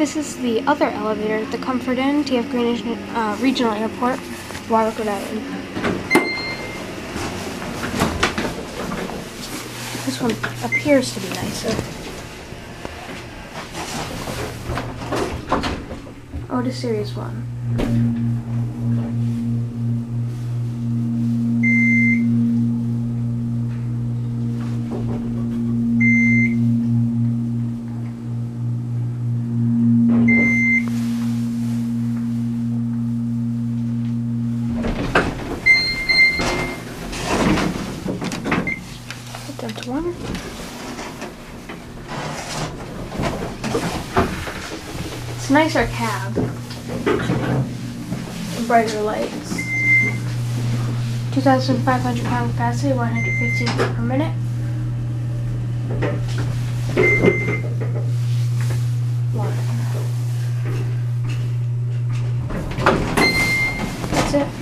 This is the other elevator, at the Comfort Inn, TF Greenwich uh, Regional Airport, Warwick, Rhode Island. This one appears to be nicer. Otis Series 1. One. It's nicer cab. Brighter lights. 2,500 pound capacity, 115 feet per minute. One. That's it.